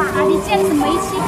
哇，你这样子没气。